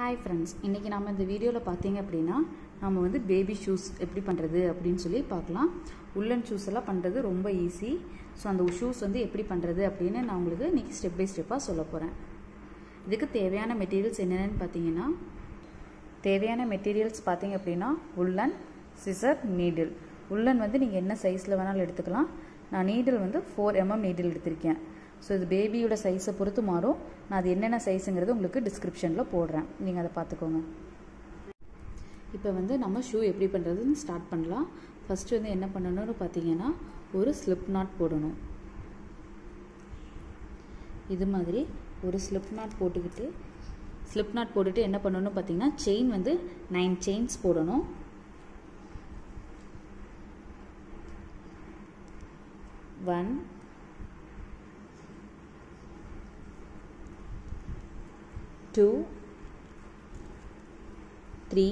Hi friends இன்றைக்கி நம்ம இந்த வீடியோவில் பார்த்தீங்க அப்படின்னா நம்ம வந்து பேபி ஷூஸ் எப்படி பண்ணுறது அப்படின்னு சொல்லி பார்க்கலாம் உள்ளன் ஷூஸ் எல்லாம் பண்ணுறது ரொம்ப ஈஸி ஸோ அந்த ஷூஸ் வந்து எப்படி பண்ணுறது அப்படின்னு நான் உங்களுக்கு இன்றைக்கி ஸ்டெப் பை ஸ்டெப்பாக சொல்ல போகிறேன் இதுக்கு தேவையான மெட்டீரியல்ஸ் என்னென்னு பார்த்தீங்கன்னா தேவையான மெட்டீரியல்ஸ் பார்த்தீங்க அப்படின்னா உள்ளன் சிசர் நீடில் உள்ளன் வந்து நீங்கள் என்ன சைஸில் வேணாலும் எடுத்துக்கலாம். நான் நீடில் வந்து ஃபோர் எம்எம் நீடில் எடுத்திருக்கேன். ஸோ இது பேபியோட சைஸை பொறுத்து மாறும். நான் அது என்னென்ன சைஸுங்கிறது உங்களுக்கு டிஸ்கிரிப்ஷனில் போடுறேன். நீங்கள் அதை பார்த்துக்கோங்க. இப்போ வந்து நம்ம ஷூ எப்படி பண்ணுறதுன்னு ஸ்டார்ட் பண்ணலாம். ஃபஸ்ட்டு வந்து என்ன பண்ணணும்னு பார்த்தீங்கன்னா ஒரு ஸ்லிப் நாட் போடணும். இது மாதிரி ஒரு ஸ்லிப் நாட் போட்டுக்கிட்டு ஸ்லிப் நாட் போட்டுட்டு என்ன பண்ணணும்னு பார்த்தீங்கன்னா செயின் வந்து நைன் செயின்ஸ் போடணும். One two three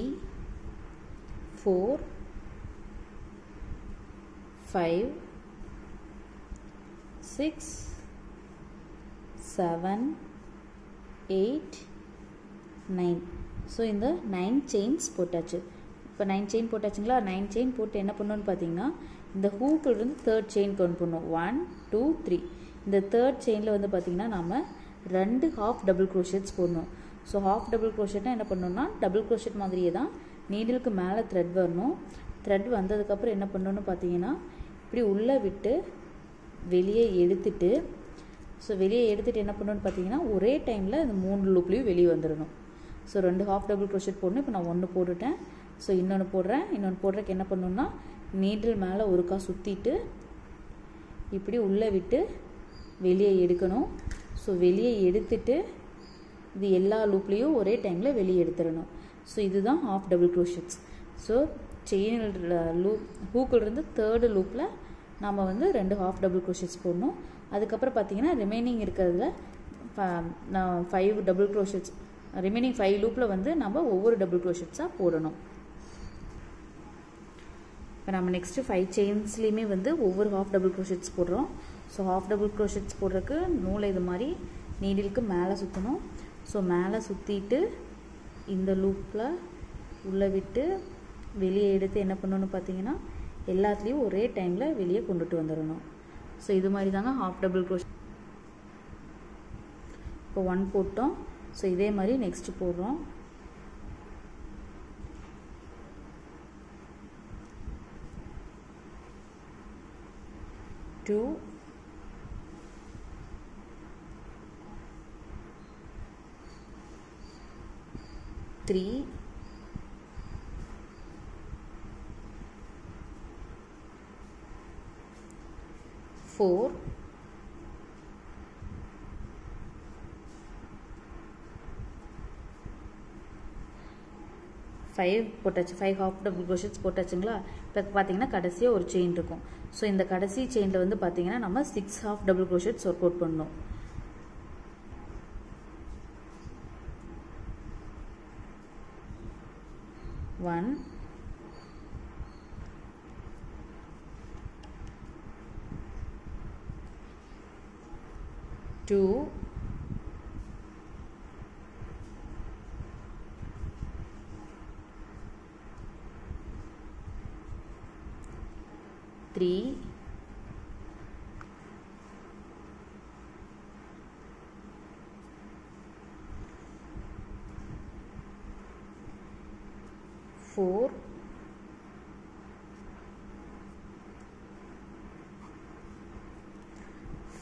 four five six seven eight nine. So இந்த நைன் செயின்ஸ் போட்டாச்சு. இப்போ நைன் செயின் போட்டாச்சுங்களா? நைன் செயின் போட்டு என்ன பண்ணோன்னு பார்த்தீங்கன்னா இந்த ஹூக்கிலிருந்து தேர்ட் செயின் கொண்டு போடணும் ஒன் டூ த்ரீ இந்த தேர்ட் செயினில் வந்து பார்த்திங்கன்னா நம்ம ரெண்டு ஹாஃப் டபுள் க்ரோஷெட்ஸ் போடணும். ஸோ ஹாஃப் டபுள் க்ரோஷெட்னா என்ன பண்ணணும்னா டபுள் க்ரோஷெட் மாதிரியே தான் நீடிலுக்கு மேலே த்ரெட் வரணும். த்ரெட் வந்ததுக்கப்புறம் என்ன பண்ணணும்னு பார்த்தீங்கன்னா இப்படி உள்ளே விட்டு வெளியே எடுத்துட்டு ஸோ வெளியே எடுத்துகிட்டு என்ன பண்ணணும்னு பார்த்தீங்கன்னா ஒரே டைமில் இந்த மூணு லூப்லேயும் வெளியே வந்துடணும் ஸோ ரெண்டு ஹாஃப் டபுள் க்ரோஷெட் போடணும். இப்போ நான் ஒன்று போட்டுட்டேன். ஸோ இன்னொன்று போடுறேன். இன்னொன்று போடுறதுக்கு என்ன பண்ணணும்னா நீடில் மேலே ஒருக்கா சுற்றிட்டு இப்படி உள்ளே விட்டு வெளியே எடுக்கணும். ஸோ வெளியே எடுத்துட்டு இது எல்லா லூப்லேயும் ஒரே டைமில் வெளியே எடுத்துடணும். ஸோ இதுதான் half double crochets so chain loop ஹூக்கிலிருந்து third லூப்பில் நம்ம வந்து ரெண்டு ஹாஃப் டபுள் க்ரோஷட்ஸ் போடணும். அதுக்கப்புறம் பார்த்தீங்கன்னா ரிமைனிங் இருக்கிறதுல five double crochets remaining five லூப்பில் வந்து நம்ம ஒவ்வொரு டபுள் க்ரோஷட்ஸாக போடணும். இப்போ நம்ம நெக்ஸ்ட்டு ஃபைவ் செயின்ஸ்லேயுமே வந்து ஒவ்வொரு ஹாஃப் டபுள் க்ரோஷட்ஸ் போடுறோம். ஸோ ஹாஃப் டபுள் க்ரோஷட்ஸ் போடுறதுக்கு நூலை இது மாதிரி நீடிலுக்கு மேலே சுற்றணும் ஸோ மேலே சுற்றிட்டு இந்த லூப்பில் உள்ளே விட்டு வெளியே எடுத்து என்ன பண்ணணும்னு பார்த்தீங்கன்னா எல்லாத்துலேயும் ஒரே டைமில் வெளியே கொண்டுட்டு வந்துடணும். ஸோ இது மாதிரி தாங்க ஹாஃப் டபுள் க்ரோஷ் இப்போ ஒன் போட்டோம். ஸோ இதே மாதிரி நெக்ஸ்ட்டு போடுறோம். டூ த்ரீ ஃபோர் ஃபைவ் போட்டாச்சு. ஃபைவ் ஹாஃப் டபுள் க்ரோஷெட்ஸ் போட்டாச்சுங்களா? இப்போ பார்த்தீங்கன்னா கடைசியாக ஒரு செயின் இருக்கும். ஸோ இந்த கடைசி செயினில் வந்து பார்த்தீங்கன்னா நம்ம six half double crochets work out பண்ணணும். 1 2 3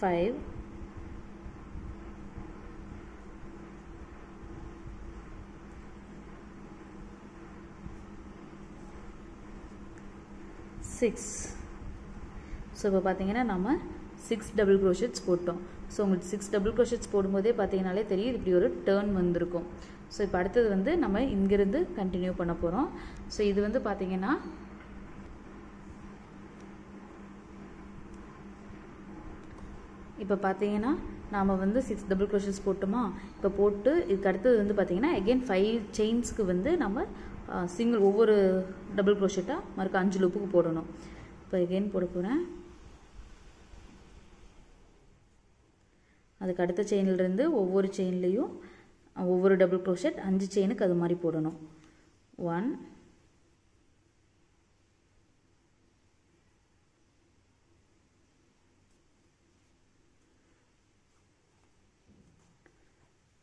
5 சிக்ஸ் ஸோ இப்போ பார்த்தீங்கன்னா நம்ம சிக்ஸ் டபுள் க்ரோஷெட்ஸ் போட்டோம். ஸோ உங்களுக்கு சிக்ஸ் டபுள் க்ரோஷெட்ஸ் போடும்போதே பார்த்தீங்கனாலே தெரியும் இப்படி ஒரு டேர்ன் வந்திருக்கும். ஸோ இப்போ அடுத்தது வந்து நம்ம இங்கேருந்து கண்டினியூ பண்ண போகிறோம் ஸோ இது வந்து பார்த்திங்கன்னா இப்போ பார்த்தீங்கன்னா நாம் வந்து சிக்ஸ் டபுள் க்ரோஷன்ஸ் போட்டோமா? இப்போ போட்டு இதுக்கு அடுத்தது வந்து பார்த்தீங்கன்னா அகெயின் ஃபைவ் செயின்ஸ்க்கு வந்து நம்ம சிங்கிள் ஒவ்வொரு டபுள் க்ரோஷெட்டாக மறுக்க அஞ்சு லூப்புக்கு போடணும். இப்போ எகெயின் போட போகிறேன் அதுக்கு அடுத்த செயின்லேருந்து ஒவ்வொரு செயின்லேயும் ஒவ்வொரு டபுள் க்ரோஷெட் அஞ்சு செயினுக்கு அது மாதிரி போடணும். One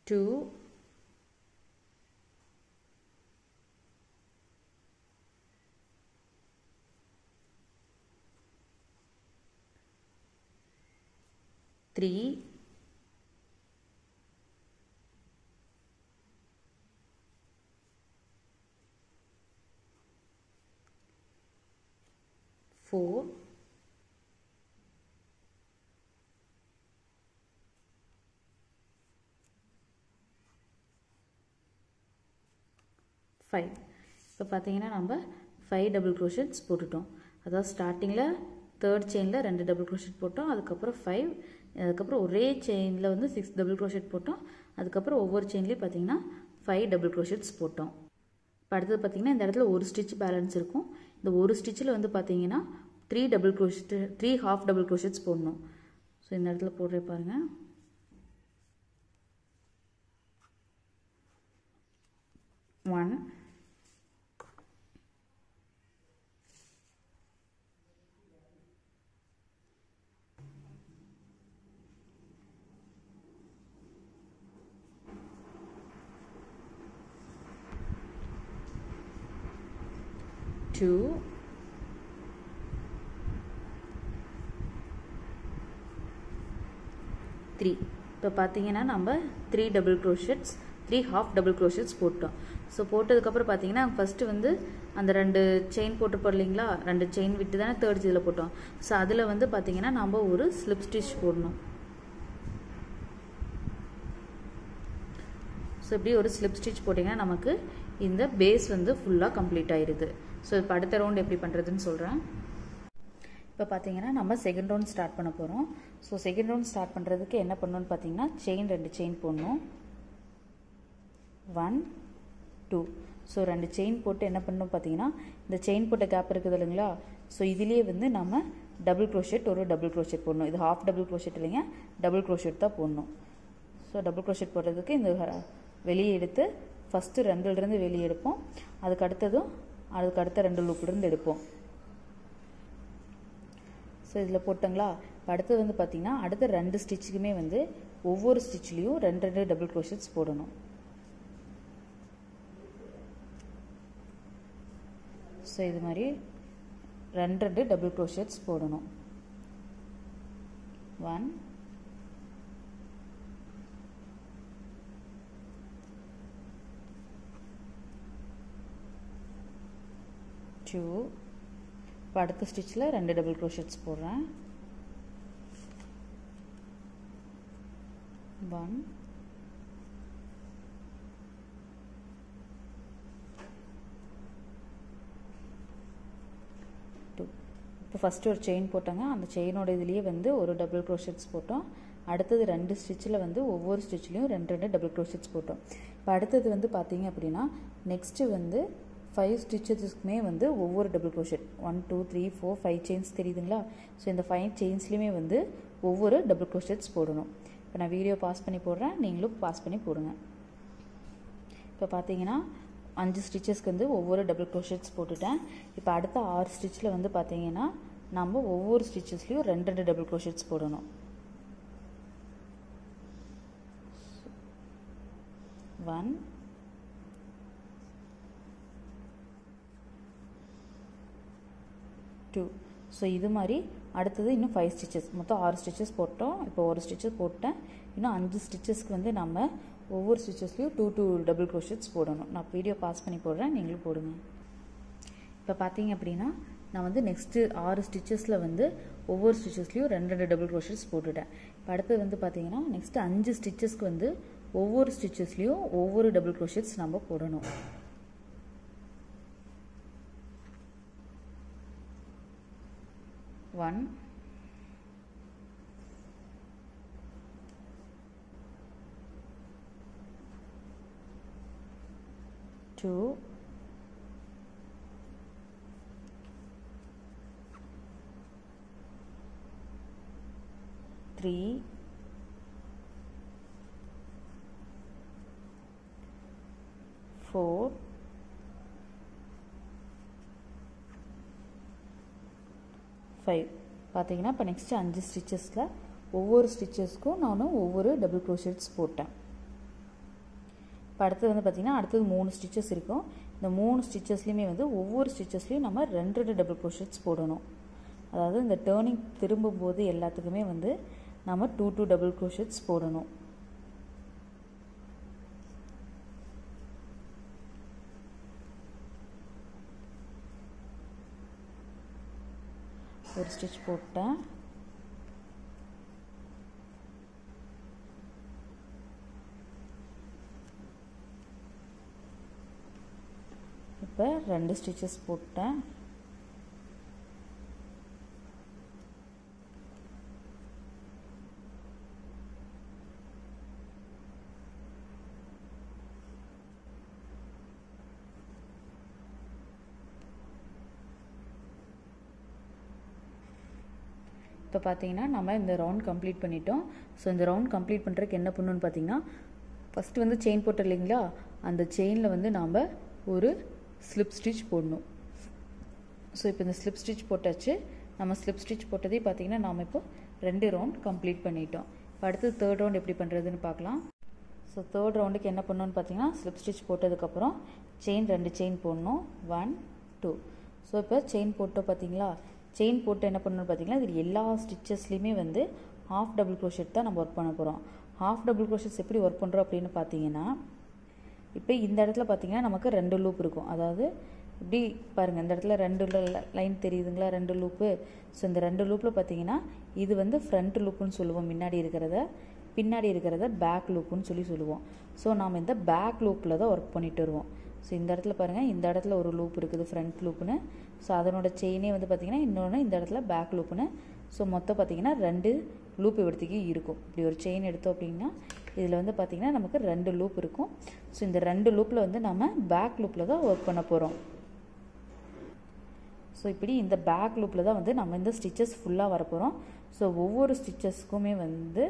two three four, five இப்போ பார்த்தீங்கன்னா நம்ம ஃபைவ் டபுள் க்ரோஷெட்ஸ் போட்டுட்டோம். அதாவது ஸ்டார்டிங்கில் தேர்ட் செயினில் ரெண்டு டபுள் க்ரோஷட் போட்டோம். அதுக்கப்புறம் ஃபைவ் அதுக்கப்புறம் ஒரே செயினில் வந்து சிக்ஸ் டபுள் க்ரோஷெட் போட்டோம். அதுக்கப்புறம் ஒவ்வொரு செயின்லேயும் பார்த்தீங்கன்னா ஃபைவ் டபுள் க்ரோஷெட்ஸ் போட்டோம். இப்போ அடுத்தது பார்த்தீங்கன்னா இந்த இடத்துல ஒரு ஸ்டிச் பேலன்ஸ் இருக்கும். இந்த ஒரு ஸ்டிச்சில் வந்து பார்த்தீங்கன்னா three double crochet three half double crochets போடணும். ஸோ இந்த இடத்துல போடுற பாருங்கள் ஒன் two த்ரீ இப்போ பார்த்தீங்கன்னா நம்ம three double crochets three half double crochets போட்டோம். ஸோ போட்டதுக்கப்புறம் பார்த்தீங்கன்னா ஃபஸ்ட்டு வந்து அந்த ரெண்டு செயின் போட்டுப்போம் இல்லைங்களா? ரெண்டு செயின் விட்டு தானே தேர்ட் இதில் போட்டோம். ஸோ அதில் வந்து பார்த்தீங்கன்னா நம்ம ஒரு ஸ்லிப் ஸ்டிச் போடணும். ஸோ இப்படி ஒரு ஸ்லிப் ஸ்டிச் போட்டிங்கன்னா நமக்கு இந்த பேஸ் வந்து ஃபுல்லாக கம்ப்ளீட் ஆயிடுது ஸோ இப்போ அடுத்த ரவுண்ட் எப்படி பண்ணுறதுன்னு சொல்கிறேன் இப்போ பார்த்தீங்கன்னா நம்ம செகண்ட் ரவுண்ட் ஸ்டார்ட் பண்ண போகிறோம் ஸோ செகண்ட் ரவுண்ட் ஸ்டார்ட் பண்ணுறதுக்கு என்ன பண்ணணும்னு பார்த்தீங்கன்னா செயின் ரெண்டு செயின் போடணும். ஒன் டூ ஸோ ரெண்டு செயின் போட்டு என்ன பண்ணணும் பார்த்தீங்கன்னா இந்த செயின் போட்ட கேப் இருக்குது இல்லைங்களா? ஸோ இதுலேயே வந்து நம்ம டபுள் க்ரோஷெட் ஒரு டபுள் க்ரோஷெட் போடணும். இது ஹாஃப் டபுள் க்ரோஷெட் இல்லைங்க டபுள் க்ரோஷெட் தான் போடணும். ஸோ டபுள் க்ரோஷெட் போடுறதுக்கு இந்த வெளியே எடுத்து ஃபஸ்ட்டு ரெண்டுலேருந்து வெளியே எடுப்போம். அதுக்கு அடுத்ததும் அதுக்கு அடுத்த ரெண்டு லூப்லேருந்து எடுப்போம். ஸோ இதில் போட்டங்களா? அடுத்தது வந்து பார்த்திங்கன்னா அடுத்த ரெண்டு ஸ்டிச்சுக்குமே வந்து ஒவ்வொரு ஸ்டிச்லேயும் ரெண்டு ரெண்டு டபுள் க்ரோஷெட்ஸ் போடணும். ஸோ இது மாதிரி ரெண்டு ரெண்டு டபுள் க்ரோஷட்ஸ் போடணும். ஒன் டூ இப்போ அடுத்த ஸ்டிச்சில் ரெண்டு டபுள் க்ரோஷட்ஸ் போடுறேன். ஒன் டூ இப்போ ஃபஸ்ட்டு ஒரு செயின் போட்டோங்க. அந்த செயினோட இதுலேயே வந்து ஒரு டபுள் க்ரோஷட்ஸ் போட்டோம். அடுத்தது ரெண்டு ஸ்டிச்சில் வந்து ஒவ்வொரு ஸ்டிச்லேயும் ரெண்டு ரெண்டு டபுள் க்ரோஷட்ஸ் போட்டோம். இப்போ அடுத்தது வந்து பார்த்தீங்க அப்படின்னா நெக்ஸ்ட்டு வந்து ஃபைவ் ஸ்டிச்சஸ்க்குமே வந்து ஒவ்வொரு double crochet one two three four five chains தெரியுதுங்களா? ஸோ இந்த ஃபைவ் செயின்ஸ்லேயுமே வந்து ஒவ்வொரு டபுள் க்ரோஷெட்ஸ் போடணும். இப்போ நான் வீடியோ பாஸ் பண்ணி போடுறேன். நீங்களும் பாஸ் பண்ணி போடுங்க. இப்போ பார்த்தீங்கன்னா அஞ்சு ஸ்டிச்சஸ்க்கு வந்து ஒவ்வொரு டபுள் க்ரோஷெட்ஸ் போட்டுட்டேன். இப்போ அடுத்த ஆறு ஸ்டிச்சில் வந்து பார்த்தீங்கன்னா நம்ம ஒவ்வொரு ஸ்டிச்சஸ்லேயும் ரெண்டு ரெண்டு டபுள் க்ரோஷெட்ஸ் போடணும். ஒன் டூ ஸோ இது மாதிரி அடுத்தது இன்னும் ஃபைவ் ஸ்டிச்சஸ் மொத்தம் ஆறு ஸ்டிச்சஸ் போட்டோம். இப்போ ஒரு ஸ்டிச்சஸ் போட்டேன். இன்னும் அஞ்சு ஸ்டிச்சஸ்க்கு வந்து நம்ம ஒவ்வொரு ஸ்டிச்சஸ்லையும் டூ டூ டபுள் க்ரோஷெட்ஸ் போடணும். நான் வீடியோ பாஸ் பண்ணி போடுறேன். நீங்களும் போடுங்க. இப்போ பார்த்தீங்க அப்படின்னா நான் வந்து நெக்ஸ்ட்டு ஆறு ஸ்டிச்சஸில் வந்து ஒவ்வொரு ஸ்டிச்சஸ்லையும் ரெண்டு ரெண்டு டபுள் க்ரோஷெட்ஸ் போட்டுட்டேன். இப்போ அடுத்தது வந்து பார்த்தீங்கன்னா நெக்ஸ்ட்டு அஞ்சு ஸ்டிச்சஸ்க்கு வந்து ஒவ்வொரு ஸ்டிச்சஸ்லையும் ஒவ்வொரு டபுள் க்ரோஷெட்ஸ் நம்ம போடணும். One two three four five பார்த்தீங்கன்னா இப்போ நெக்ஸ்ட்டு அஞ்சு ஸ்டிச்சஸில் ஒவ்வொரு ஸ்டிச்சஸ்க்கும் நான் ஒவ்வொரு டபுள் க்ரோஷெட்ஸ் போட்டேன். இப்போ அடுத்தது வந்து பார்த்திங்கன்னா அடுத்தது மூணு ஸ்டிச்சஸ் இருக்கும். இந்த மூணு ஸ்டிச்சஸ்லேயுமே வந்து ஒவ்வொரு ஸ்டிச்சஸ்லேயும் நம்ம ரெண்டு ரெண்டு டபுள் க்ரோஷெட்ஸ் போடணும். அதாவது இந்த டேர்னிங் திரும்பும்போது எல்லாத்துக்குமே வந்து நம்ம டூ டூ டபுள் க்ரோஷெட்ஸ் போடணும். ஒரு ஸ்டிச் போட்டேன். இப்போ ரெண்டு ஸ்டிச்சஸ் போட்டேன். இப்போ பார்த்தீங்கன்னா நம்ம இந்த ரவுண்ட் கம்ப்ளீட் பண்ணிட்டோம். ஸோ இந்த ரவுண்ட் கம்ப்ளீட் பண்ணுறதுக்கு என்ன பண்ணணும்னு பார்த்தீங்கன்னா ஃபஸ்ட்டு வந்து செயின் போட்டோம் இல்லைங்களா? அந்த செயினில் வந்து நாம் ஒரு ஸ்லிப் ஸ்டிச் போடணும். ஸோ இப்போ இந்த ஸ்லிப் ஸ்டிச் போட்டாச்சு. நம்ம ஸ்லிப் ஸ்டிச் போட்டதே பார்த்தீங்கன்னா நாம் இப்போ ரெண்டு ரவுண்ட் கம்ப்ளீட் பண்ணிட்டோம். இப்போ அடுத்து தேர்ட் ரவுண்ட் எப்படி பண்ணுறதுன்னு பார்க்கலாம் ஸோ தேர்ட் ரவுண்டுக்கு என்ன பண்ணணும்னு பார்த்தீங்கன்னா ஸ்லிப் ஸ்டிச் போட்டதுக்கப்புறம் செயின் ரெண்டு செயின் போடணும். ஒன் டூ ஸோ இப்போ செயின் போட்டோம் பார்த்தீங்களா செயின் போட்டு என்ன பண்ணணும் பார்த்தீங்கன்னா இதில் எல்லா ஸ்டிச்சஸ்லையுமே வந்து ஹாஃப் டபுள் க்ரோஷெட் தான் நம்ம ஒர்க் பண்ண போகிறோம் ஹாஃப் டபுள் க்ரோஷெட்ஸ் எப்படி ஒர்க் பண்ணுறோம் அப்படின்னு பார்த்தீங்கன்னா இப்போ இந்த இடத்துல பார்த்தீங்கன்னா நமக்கு ரெண்டு லூப் இருக்கும். அதாவது இப்படி பாருங்கள் இந்த இடத்துல ரெண்டு லைன் தெரியுதுங்களா? ரெண்டு லூப்பு ஸோ இந்த ரெண்டு லூப்பில் பார்த்தீங்கன்னா இது வந்து ஃப்ரண்ட் லூப்புன்னு சொல்லுவோம். முன்னாடி இருக்கிறத பின்னாடி இருக்கிறத பேக் லூப்புன்னு சொல்லி சொல்லுவோம். ஸோ நாம் இந்த பேக் லூப்பில் தான் ஒர்க் பண்ணிட்டு வருவோம். ஸோ இந்த இடத்துல பாருங்கள் இந்த இடத்துல ஒரு லூப் இருக்குது ஃப்ரண்ட் லூப்புன்னு ஸோ அதனோட செயினே வந்து பார்த்திங்கன்னா இன்னொன்று இந்த இடத்துல பேக் லூப்புன்னு ஸோ மொத்தம் பார்த்திங்கன்னா ரெண்டு லூப் இவர்த்திக்கும் இருக்கும். இப்படி ஒரு செயின் எடுத்தோம் அப்படின்னா இதில் வந்து பார்த்திங்கன்னா நமக்கு ரெண்டு லூப் இருக்கும். ஸோ இந்த ரெண்டு லூப்பில் வந்து நம்ம பேக் லூப்பில் தான் ஒர்க் பண்ண போகிறோம் ஸோ இப்படி இந்த பேக் லூப்பில் தான் வந்து நம்ம இந்த ஸ்டிச்சஸ் ஃபுல்லாக வரப்போகிறோம் ஸோ ஒவ்வொரு ஸ்டிச்சஸ்க்குமே வந்து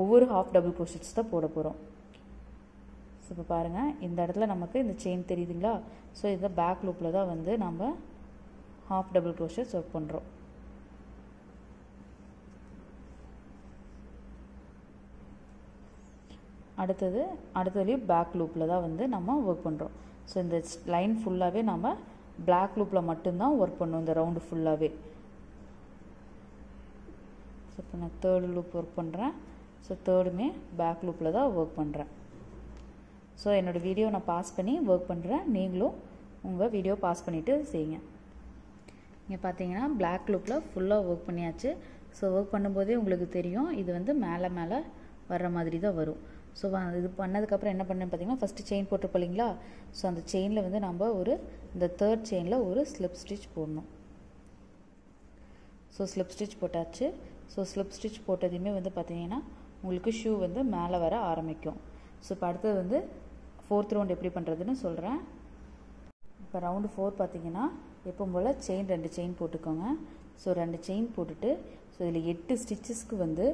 ஒவ்வொரு ஹாஃப் டபுள் க்ரோஷெட்ஸ் தான் போட போகிறோம் ஸோ இப்போ பாருங்கள் இந்த இடத்துல நமக்கு இந்த செயின் தெரியுதுங்களா? ஸோ இந்த பேக் லூப்பில் தான் வந்து நம்ம ஹாஃப் டபுள் க்ரோஷர் ஒர்க் பண்ணுறோம் அடுத்தது அடுத்ததுலேயும் பேக் லூப்பில் தான் வந்து நம்ம ஒர்க் பண்ணுறோம் ஸோ இந்த லைன் ஃபுல்லாகவே நம்ம பிளாக் லூப்பில் மட்டும்தான் ஒர்க் பண்ணுவோம் இந்த ரவுண்டு ஃபுல்லாகவே ஸோ இப்போ நான் தேர்டு லூப் ஒர்க் பண்ணுறேன் ஸோ தேர்டுமே பேக் லூப்பில் தான் ஒர்க் பண்ணுறேன் ஸோ என்னோடய வீடியோ நான் பாஸ் பண்ணி ஒர்க் பண்ணுறேன் நீங்களும் உங்கள் வீடியோ பாஸ் பண்ணிவிட்டு செய்யுங்க. இங்கே பார்த்தீங்கன்னா பிளாக் லூப்பில் ஃபுல்லாக ஒர்க் பண்ணியாச்சு. ஸோ ஒர்க் பண்ணும்போதே உங்களுக்கு தெரியும் இது வந்து மேலே மேலே வர்ற மாதிரி தான் வரும். ஸோ இது பண்ணதுக்கப்புறம் என்ன பண்ணேன்னு பார்த்தீங்கன்னா ஃபஸ்ட்டு செயின் போட்டிருப்போம் இல்லைங்களா? ஸோ அந்த செயினில் வந்து நம்ம ஒரு இந்த தேர்ட் செயினில் ஒரு ஸ்லிப் ஸ்டிச் போடணும். ஸோ ஸ்லிப் ஸ்டிச் போட்டாச்சு. ஸோ ஸ்லிப் ஸ்டிச் போட்டதையுமே வந்து பார்த்தீங்கன்னா உங்களுக்கு ஷூ வந்து மேலே வர ஆரம்பிக்கும். ஸோ இப்போ அடுத்தது வந்து ஃபோர்த் ரவுண்ட் எப்படி பண்ணுறதுன்னு சொல்கிறேன் இப்போ ரவுண்டு ஃபோர் பார்த்தீங்கன்னா எப்பவும் போல் செயின் ரெண்டு செயின் போட்டுக்கோங்க. ஸோ ரெண்டு செயின் போட்டுட்டு ஸோ இதில் எட்டு ஸ்டிச்சஸ்க்கு வந்து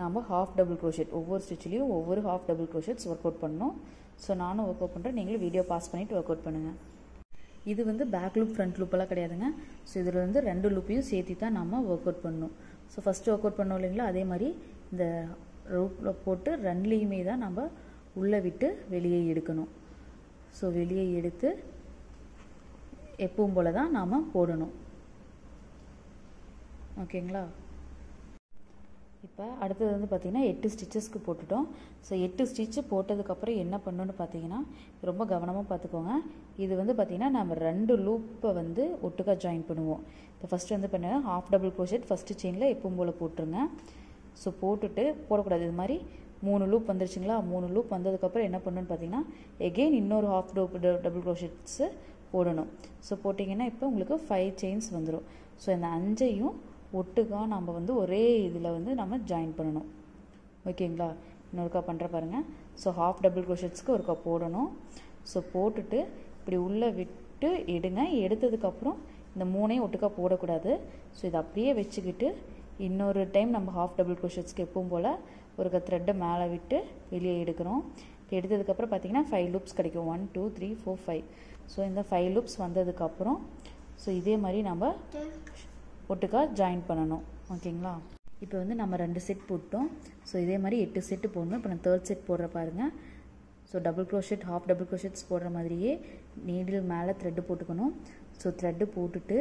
நாம் ஹாஃப் டபுள் க்ரோஷெட் ஒவ்வொரு ஸ்டிச்சிலையும் ஒவ்வொரு half double crochets work out பண்ணணும். ஸோ நானும் ஒர்க் அவுட் பண்ணுறேன் நீங்களும் வீடியோ பாஸ் பண்ணிவிட்டு ஒர்க் அவுட் பண்ணுங்கள் இது வந்து பேக் லூப் ஃப்ரண்ட் லூப்பெல்லாம் கிடையாதுங்க. ஸோ இதில் வந்து ரெண்டு லூப்பையும் சேர்த்து தான் நம்ம ஒர்க் அவுட் பண்ணணும். ஸோ ஃபஸ்ட்டு ஒர்க் அவுட் பண்ணோம் இல்லைங்களா? அதே மாதிரி இந்த ரூப்பில் போட்டு ரெண்டுலேயுமே தான் நம்ம உள்ளே விட்டு வெளியே எடுக்கணும். ஸோ வெளியே எடுத்து எப்பவும் போல தான் நாம் போடணும். ஓகேங்களா? இப்போ அடுத்தது வந்து பார்த்திங்கன்னா எட்டு ஸ்டிச்சஸ்க்கு போட்டுட்டோம். ஸோ எட்டு ஸ்டிச்சு போட்டதுக்கப்புறம் என்ன பண்ணணும்னு பார்த்தீங்கன்னா ரொம்ப கவனமாக பார்த்துக்கோங்க இது வந்து பார்த்திங்கன்னா நம்ம ரெண்டு லூப்பை வந்து ஒட்டுக்கா ஜாயின் பண்ணுவோம். இப்போ ஃபஸ்ட்டு வந்து பண்ணுங்கள் ஹாஃப் டபுள் க்ரோஷெட் ஃபஸ்ட்டு செயினில் எப்பவும் போல் போட்டுருங்க. ஸோ போட்டுட்டு போடக்கூடாது. இது மாதிரி மூணு லூப் வந்துருச்சுங்களா? மூணு லூப் வந்ததுக்கப்புறம் என்ன பண்ணணும்னு பார்த்தீங்கன்னா எகெயின் இன்னொரு ஹாஃப் டபுள் டபுள் க்ரோஷெட்ஸு போடணும். ஸோ போட்டிங்கன்னா இப்போ உங்களுக்கு ஃபைவ் செயின்ஸ் வந்துடும் ஸோ இந்த அஞ்சையும் ஒட்டுக்காக நம்ம வந்து ஒரே இதில் வந்து நம்ம ஜாயின் பண்ணணும். ஓகேங்களா? இன்னொருக்கா பண்ணுற பாருங்கள் ஸோ ஹாஃப் டபுள் க்ரோஷெட்ஸ்க்கு ஒருக்கா போடணும். ஸோ போட்டுட்டு இப்படி உள்ளே விட்டு எடுங்க. எடுத்ததுக்கப்புறம் இந்த மூணையும் ஒட்டுக்கா போடக்கூடாது. ஸோ இதை அப்படியே வச்சுக்கிட்டு இன்னொரு டைம் நம்ம ஹாஃப் டபுள் க்ரோஷெட்ஸ்க்கு எப்பவும் போல் ஒரு த்ரெட்டை மேலே விட்டு வெளியே எடுக்கிறோம். இப்போ எடுத்ததுக்கப்புறம் பார்த்தீங்கன்னா ஃபைவ் லூப்ஸ் கிடைக்கும். One two three four five so இந்த ஃபைவ் லூப்ஸ் வந்ததுக்கப்புறம் ஸோ இதே மாதிரி நம்ம ஒட்டுக்கா ஜாயின் பண்ணணும். ஓகேங்களா இப்போ வந்து நம்ம ரெண்டு செட் போட்டோம். ஸோ இதே மாதிரி எட்டு செட்டு போடணும். இப்போ நான் தேர்ட் செட் போடுற பாருங்கள் so double crochet half double crochets போடுற மாதிரியே நீடில் மேலே த்ரெட்டு போட்டுக்கணும். ஸோ த்ரெட்டு போட்டுட்டு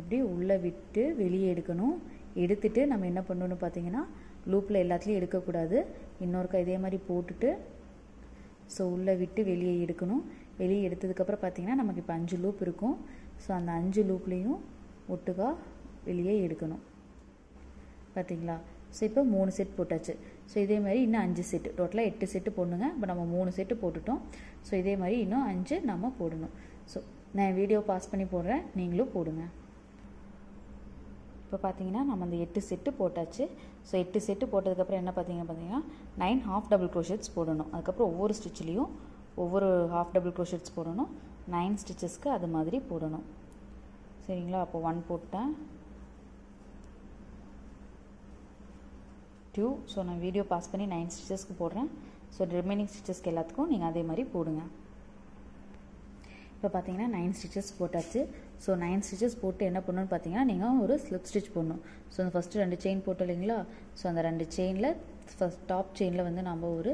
எப்படி உள்ளே விட்டு வெளியே எடுக்கணும்? எடுத்துட்டு நம்ம என்ன பண்ணணும்னு பார்த்தீங்கன்னா லூப்பில் எல்லாத்துலேயும் எடுக்கக்கூடாது. இன்னொருக்கா இதே மாதிரி போட்டுட்டு ஸோ உள்ளே விட்டு வெளியே எடுக்கணும். வெளியே எடுத்ததுக்கப்புறம் பார்த்தீங்கன்னா நமக்கு இப்போ அஞ்சு லூப் இருக்கும். ஸோ அந்த அஞ்சு லூப்லேயும் ஒட்டுக்கா வெளியே எடுக்கணும். பார்த்தீங்களா? ஸோ இப்போ மூணு செட் போட்டாச்சு. ஸோ இதே மாதிரி இன்னும் அஞ்சு செட்டு டோட்டலாக எட்டு செட்டு போடணுங்க. இப்போ நம்ம மூணு செட்டு போட்டுட்டோம். ஸோ இதே மாதிரி இன்னும் அஞ்சு நம்ம போடணும். ஸோ நான் வீடியோ பாஸ் பண்ணி போடுறேன். நீங்களும் போடுங்க. இப்போ பார்த்தீங்கன்னா நம்ம அந்த எட்டு செட்டு போட்டாச்சு. ஸோ எட்டு செட்டு போட்டதுக்கப்புறம் என்ன பார்த்தீங்க பார்த்தீங்கன்னா நைன் ஹாஃப் டபுள் க்ரோஷட்ஸ் போடணும். அதுக்கப்புறம் ஒவ்வொரு ஸ்டிச்சிலையும் ஒவ்வொரு ஹாஃப் டபுள் க்ரோஷெட்ஸ் போடணும். நைன் ஸ்டிச்சஸ்க்கு அது மாதிரி போடணும். சரிங்களா? அப்போ ஒன் போட்டேன். டூ ஸோ நான் வீடியோ பாஸ் பண்ணி நைன் ஸ்டிச்சஸ்க்கு போடுறேன். ஸோ ரிமைனிங் ஸ்டிச்சஸ்க்கு எல்லாத்துக்கும் நீங்கள் அதே மாதிரி போடுங்க. இப்போ பார்த்தீங்கன்னா நைன் ஸ்டிச்சஸ் போட்டாச்சு. ஸோ நைன் ஸ்டிச்சஸ் போட்டு என்ன பண்ணணும்னு பார்த்தீங்கன்னா நீங்கள் ஒரு ஸ்லிப் ஸ்டிச் போடணும். ஸோ அந்த ஃபஸ்ட்டு ரெண்டு செயின் போட்டோம் இல்லைங்களா? ஸோ அந்த ரெண்டு செயினில் ஃபஸ்ட் டாப் செயினில் வந்து நம்ம ஒரு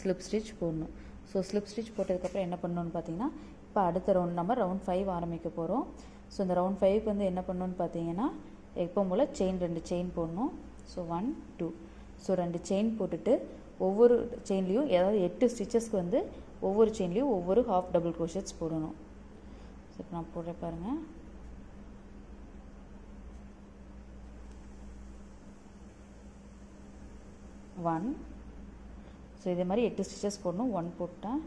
ஸ்லிப் ஸ்டிச் போடணும். ஸோ ஸ்லிப் ஸ்டிச் போட்டதுக்கப்புறம் என்ன பண்ணணும்னு பார்த்தீங்கன்னா இப்போ அடுத்த ரவுண்ட் நம்ம ரவுண்ட் ஃபைவ் ஆரம்பிக்க போகிறோம் ஸோ இந்த ரவுண்ட் ஃபைவ்க்கு வந்து என்ன பண்ணணும்னு பார்த்தீங்கன்னா எப்போ போல் செயின் ரெண்டு செயின் போடணும். ஸோ ஒன் டூ ஸோ ரெண்டு செயின் போட்டுட்டு ஒவ்வொரு செயின்லேயும் ஏதாவது எட்டு ஸ்டிச்சஸ்க்கு வந்து ஒவ்வொரு செயின்லேயும் ஒவ்வொரு ஹாஃப் டபுள் க்ரோஷெட்ஸ் போடணும். ஸோ இப்போ நான் போடுறேன் பாருங்கள் ஒன் ஸோ இதே மாதிரி எட்டு ஸ்டிச்சஸ் போடணும். ஒன் போட்டேன்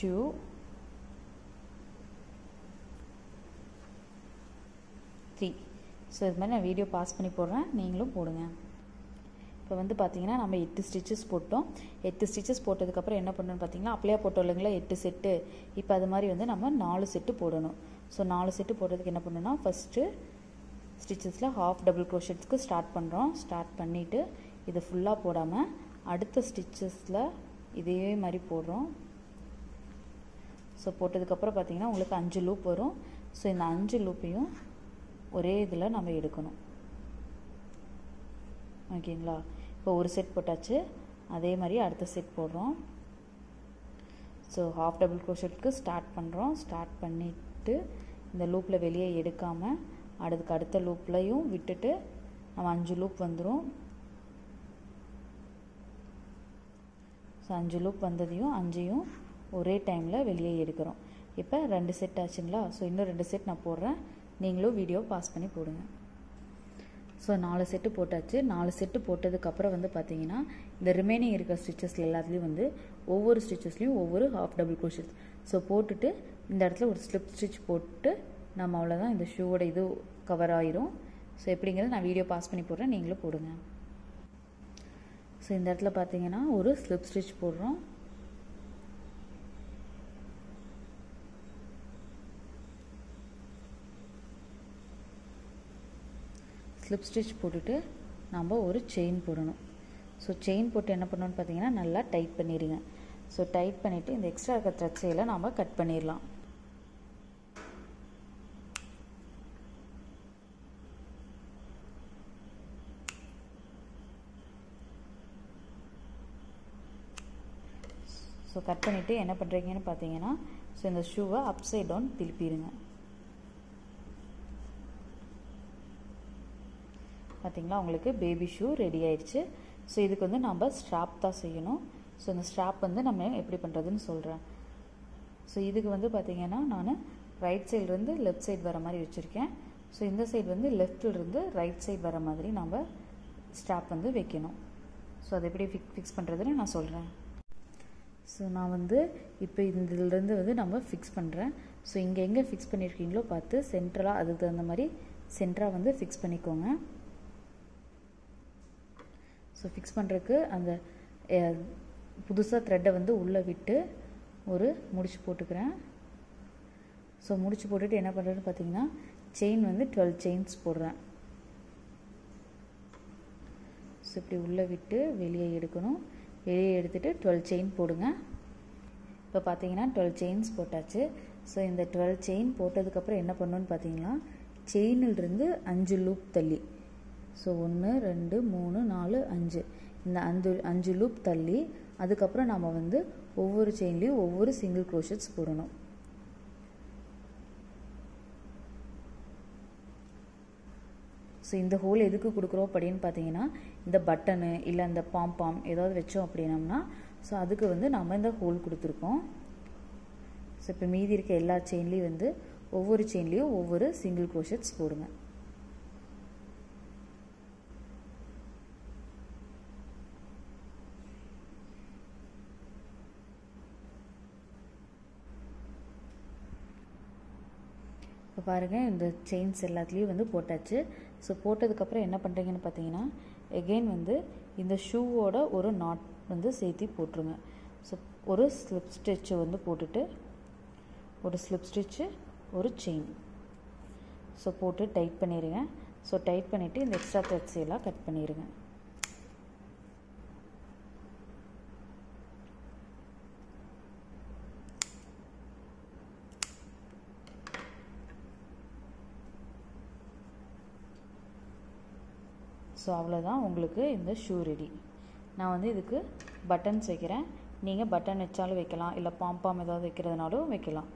டூ த்ரீ ஸோ இது மாதிரி நான் வீடியோ பாஸ் பண்ணி போடுறேன். நீங்களும் போடுங்க. இப்போ வந்து பார்த்தீங்கன்னா நம்ம எட்டு ஸ்டிச்சஸ் போட்டோம். எட்டு ஸ்டிச்சஸ் போட்டதுக்கப்புறம் என்ன பண்ணணும்னு பார்த்தீங்கன்னா அப்படியே போட்டோம் இல்லைங்களா? எட்டு செட்டு இப்போ அது மாதிரி வந்து நம்ம நாலு செட்டு போடணும். ஸோ நாலு செட்டு போடுறதுக்கு என்ன பண்ணணும்னா ஃபஸ்ட்டு ஸ்டிச்சஸில் ஹாஃப் டபுள் க்ரோஷட்ஸ்க்கு ஸ்டார்ட் பண்ணுறோம் ஸ்டார்ட் பண்ணிவிட்டு இதை ஃபுல்லாக போடாமல் அடுத்த ஸ்டிச்சஸில் இதே மாதிரி போடுறோம். ஸோ போட்டதுக்கப்புறம் பார்த்திங்கன்னா உங்களுக்கு அஞ்சு லூப் வரும். ஸோ இந்த அஞ்சு லூப்பையும் ஒரே இதில் நம்ம எடுக்கணும். ஓகேங்களா? இப்போ ஒரு செட் போட்டாச்சு. அதே மாதிரி அடுத்த செட் போடுறோம். ஸோ ஹாஃப் டபுள் க்ரோஷட்க்கு ஸ்டார்ட் பண்ணுறோம் ஸ்டார்ட் பண்ணிவிட்டு இந்த லூப்பில் வெளியே எடுக்காமல் அடுத்துக்கு அடுத்த லூப்லையும் விட்டுட்டு நம்ம அஞ்சு லூப் வந்துடும் ஸோ அஞ்சு லூப் வந்ததையும் அஞ்சையும் ஒரே டைமில் வெளியே எடுக்கிறோம். இப்போ ரெண்டு செட் ஆச்சுங்களா? ஸோ இன்னும் ரெண்டு செட் நான் போடுறேன். நீங்களும் வீடியோ பாஸ் பண்ணி போடுங்க. ஸோ நாலு செட்டு போட்டாச்சு. நாலு செட்டு போட்டதுக்கப்புறம் வந்து பார்த்தீங்கன்னா இந்த ரிமைனிங் இருக்கிற ஸ்டிச்சஸில் எல்லாத்துலேயும் வந்து ஒவ்வொரு ஸ்டிச்சஸ்லேயும் ஒவ்வொரு ஹாஃப் டபுள் க்ரோஷெட்ஸ் ஸோ போட்டுட்டு இந்த இடத்துல ஒரு ஸ்லிப் ஸ்டிச் போட்டு நம்ம அவ்வளோதான் இந்த ஷூவோட இது கவர் ஆயிரும். ஸோ எப்படிங்கிறத நான் வீடியோ பாஸ் பண்ணி போடுறேன். நீங்களும் போடுங்க. ஸோ இந்த இடத்துல பார்த்தீங்கன்னா ஒரு ஸ்லிப் ஸ்டிச் போடுறோம். ஸ்லிப் ஸ்டிச் போட்டுட்டு நம்ம ஒரு செயின் போடணும். ஸோ செயின் போட்டு என்ன பண்ணணும்னு பார்த்தீங்கன்னா நல்லா டைட் பண்ணிடுங்க. ஸோ டைட் பண்ணிவிட்டு இந்த எக்ஸ்ட்ரா இருக்க த்ரெட்ஸையில் நாம் கட் பண்ணிடலாம். ஸோ கட் பண்ணிவிட்டு என்ன பண்ணுறீங்கன்னு பார்த்தீங்கன்னா ஸோ இந்த ஷூவை அப் சைட் டவுன் திருப்பிடுங்க பார்த்தீங்களா உங்களுக்கு பேபி ஷூ ரெடி ஆயிடுச்சு. ஸோ இதுக்கு வந்து நம்ம ஸ்ட்ராப் தான் செய்யணும். ஸோ இந்த ஸ்ட்ராப் வந்து நம்ம எப்படி பண்ணுறதுன்னு சொல்கிறேன் ஸோ இதுக்கு வந்து பார்த்திங்கன்னா நான் ரைட் சைட்லேருந்து லெஃப்ட் சைடு வர மாதிரி வச்சுருக்கேன். ஸோ இந்த சைடு வந்து லெஃப்ட்லேருந்து ரைட் சைடு வர மாதிரி நம்ம ஸ்ட்ராப் வந்து வைக்கணும். ஸோ அதை எப்படி ஃபிக் ஃபிக்ஸ் பண்ணுறதுன்னு நான் சொல்கிறேன் ஸோ நான் வந்து இப்போ இந்த இதுலேருந்து வந்து நம்ம ஃபிக்ஸ் பண்ணுறேன் ஸோ இங்கே எங்கே ஃபிக்ஸ் பண்ணியிருக்கீங்களோ பார்த்து சென்ட்ரலாக அதுக்கு தகுந்த மாதிரி சென்ட்ராக வந்து ஃபிக்ஸ் பண்ணிக்கோங்க. ஸோ ஃபிக்ஸ் பண்ணுறதுக்கு அந்த புதுசாக த்ரெட்டை வந்து உள்ளே விட்டு ஒரு முடிச்சு போட்டுக்கிறேன். ஸோ முடிச்சு போட்டுட்டு என்ன பண்ணுறேன்னு பார்த்தீங்கன்னா செயின் வந்து டுவெல் செயின்ஸ் போடுறேன். ஸோ இப்படி உள்ளே விட்டு வெளியே எடுக்கணும். வெளியே எடுத்துகிட்டு டுவெல் செயின் போடுங்க. இப்போ பார்த்தீங்கன்னா டுவெல் செயின்ஸ் போட்டாச்சு. ஸோ இந்த டுவெல் செயின் போட்டதுக்கப்புறம் என்ன பண்ணணுன்னு பார்த்தீங்கன்னா செயினிலிருந்து அஞ்சு லூப் தள்ளி. ஸோ ஒன்று ரெண்டு மூணு நாலு அஞ்சு. இந்த அஞ்சு அஞ்சு லூப் தள்ளி அதுக்கப்புறம் நம்ம வந்து ஒவ்வொரு செயின்லேயும் ஒவ்வொரு சிங்கிள் க்ரோஷட்ஸ் போடணும். ஸோ இந்த ஹோல் எதுக்கு கொடுக்குறோம் அப்படின்னு பார்த்தீங்கன்னா இந்த பட்டனு இல்லை இந்த பாம்பாம் ஏதாவது வச்சோம் அப்படின்னம்னா ஸோ அதுக்கு வந்து நம்ம இந்த ஹோல் கொடுத்துருக்கோம். ஸோ இப்போ மீதி இருக்க எல்லா செயின்லேயும் வந்து ஒவ்வொரு செயின்லேயும் ஒவ்வொரு சிங்கிள் க்ரோஷட்ஸ் போடுங்க. இப்போ பாருங்கள் இந்த செயின்ஸ் எல்லாத்துலேயும் வந்து போட்டாச்சு. ஸோ போட்டதுக்கப்புறம் என்ன பண்ணுறீங்கன்னு பார்த்தீங்கன்னா எகெயின் வந்து இந்த ஷூவோட ஒரு நாட் வந்து சேர்த்தி போட்டுருங்க. ஸோ ஒரு ஸ்லிப் ஸ்டிச்சு வந்து போட்டுட்டு ஒரு ஸ்லிப் ஸ்டிச்சு ஒரு செயின் ஸோ போட்டு டைட் பண்ணிடுங்க ஸோ டைட் பண்ணிவிட்டு இந்த எக்ஸ்ட்ரா த்ரெட்ஸ் எல்லாம் கட் பண்ணிடுங்க ஸோ அவ்வளோதான் உங்களுக்கு இந்த ஷூ ரெடி நான் வந்து இதுக்கு பட்டன்ஸ் வைக்கிறேன் நீங்கள் பட்டன் வச்சாலும் வைக்கலாம். இல்லை பாம்பாம் ஏதாவது வைக்கிறதுனாலும் வைக்கலாம்.